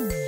Ooh.